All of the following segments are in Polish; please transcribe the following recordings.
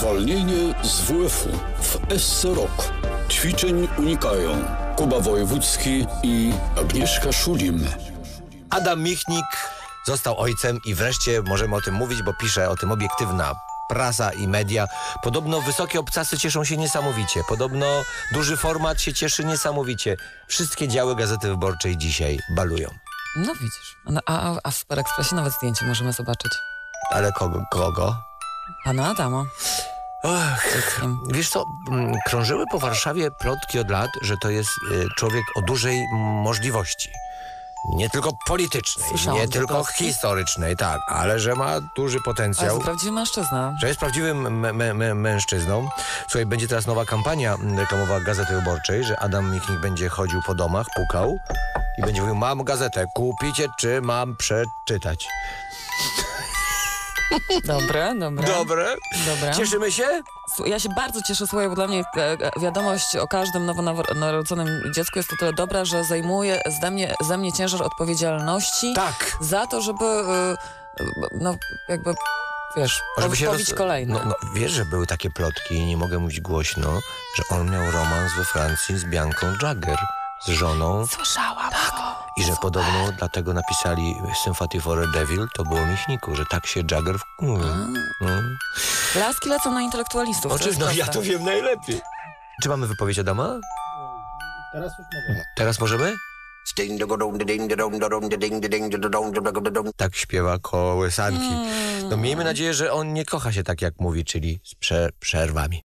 Zwolnienie z WF-u w SC Rok. Ćwiczeń unikają Kuba Wojewódzki i Agnieszka Szulim. Adam Michnik został ojcem i wreszcie możemy o tym mówić, bo pisze o tym obiektywna prasa i media. Podobno wysokie obcasy cieszą się niesamowicie. Podobno duży format się cieszy niesamowicie. Wszystkie działy Gazety Wyborczej dzisiaj balują. No widzisz. A, a, a w Super Expressie nawet zdjęcie możemy zobaczyć. Ale kogo? kogo? Pana Adama. Ach, wiesz co, mm, krążyły po Warszawie plotki od lat, że to jest y, człowiek o dużej możliwości. Nie tylko politycznej, Słyszałam nie tylko plotki. historycznej, tak, ale że ma duży Ale potencjał. to prawdziwy mężczyzna. że jest prawdziwym mę- mę- mę- mężczyzną. Słuchaj, będzie teraz nowa kampania mm, reklamowa Gazety Wyborczej, że Adam Michnik będzie chodził po domach, pukał i będzie mówił, mam gazetę, kupicie czy mam przeczytać. Dobre, dobre. Dobre. Dobre. Cieszymy się? Ja się bardzo cieszę, słuchaj, bo dla mnie e, e, wiadomość o każdym nowonarodzonym dziecku jest o tyle dobra, że zajmuje ze mnie, ze mnie ciężar odpowiedzialności Tak. za to, żeby e, no jakby, wiesz, Żeby się roz- kolejny. No, no, wiesz, że były takie plotki, nie mogę mówić głośno, że on miał romans we Francji z Bianką Jagger, z żoną Słyszałam tak. I że podobno dlatego napisali Sympathy for a Devil, to było Michniku, że tak się Jagger wkurzył. Mm. Laski lecą na intelektualistów. Oczywiście, no ja to wiem najlepiej. Czy mamy wypowiedź Adama? Teraz już mogę. Teraz możemy? Tak śpiewa kołysanki. No miejmy nadzieję, że on nie kocha się tak jak mówi, czyli z prze przerwami.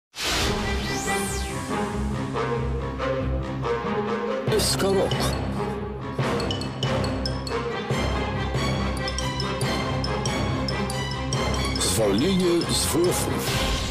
SK Rok. Zwolnienie z WF-u